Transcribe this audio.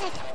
Yeah.